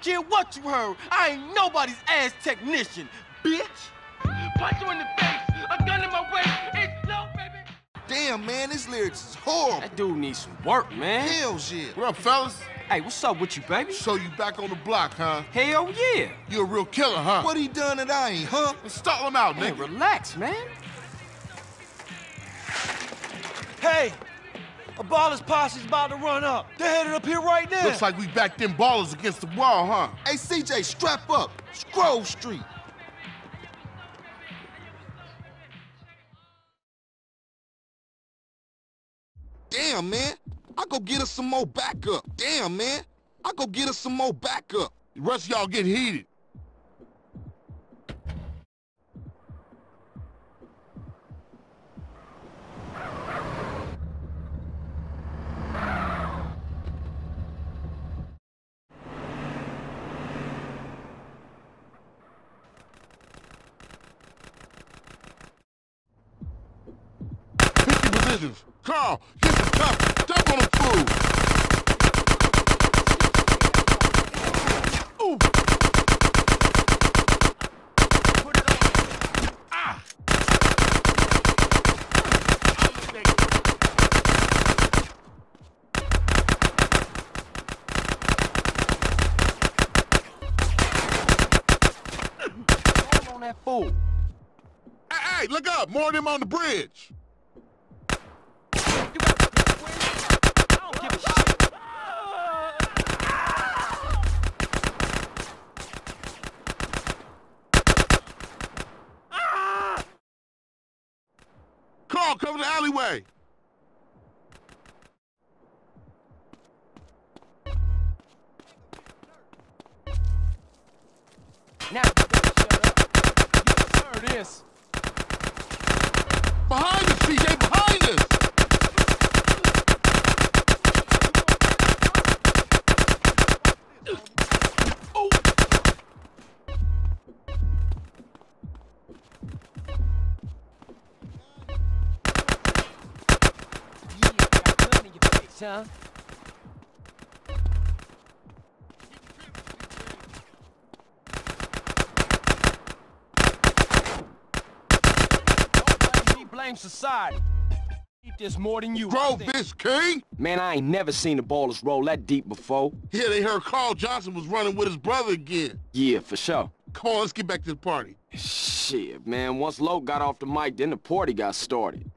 care what you heard. I ain't nobody's ass technician, bitch. Punch you in the face, a gun in my waist, it's low, baby. Damn, man, this lyrics is horrible. That dude needs some work, man. Hell yeah. What up, fellas? Hey, what's up with you, baby? So you back on the block, huh? Hell yeah. You a real killer, huh? What he done that I ain't, huh? Let's stall him out, Man, nigga. relax, man. Hey, a baller's posse's about to run up. They're headed up here right now. Looks like we backed them ballers against the wall, huh? Hey, CJ, strap up. Scroll Street. Damn, man. I go get us some more backup. Damn, man. I go get us some more backup. The rest of y'all get heated. Pick. Carl, get the top. Dump on the fool. Ooh. Ah. Hey, hey, look up. More of them on the bridge. You got I don't give a shit. Carl, cover the alleyway. Now shut up. You deserve this. Behind us, CJ, huh? Don't blame me, blame society. Eat this more than you. Grow, understand? bitch, king. Man, I ain't never seen the ballers roll that deep before. Yeah, they heard Carl Johnson was running with his brother again. Yeah, for sure. Come on, let's get back to the party. Shit, man, once Loc got off the mic, then the party got started.